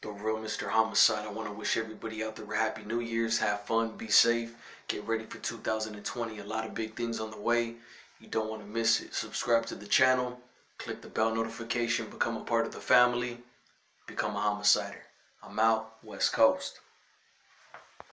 the real Mr. Homicide. I want to wish everybody out there a happy New Year's. Have fun, be safe, get ready for 2020. A lot of big things on the way. You don't want to miss it. Subscribe to the channel, click the bell notification, become a part of the family, become a homicider. I'm out, West Coast.